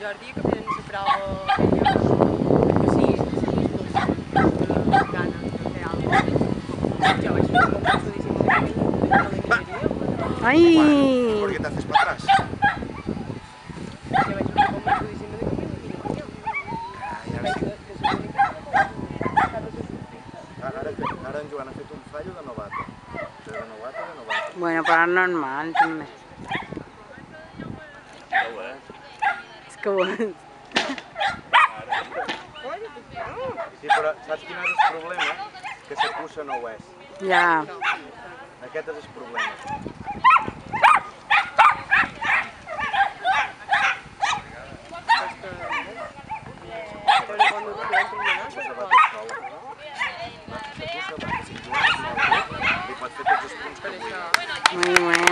Jordi, que fent la prova feia que sí, de gana de fer alguna cosa. Jo vaig fer un consolidíssim de camí, no l'eliminaria. Ai! ¿Por qué te haces para atrás? Ara, en Joan ha fet un fallo de. De de. Bueno, però normal, també. És que vols. és. Sí, però saps quin és el problema? Que la puça no ho és. Ja. Aquest és el problema. Muy bueno.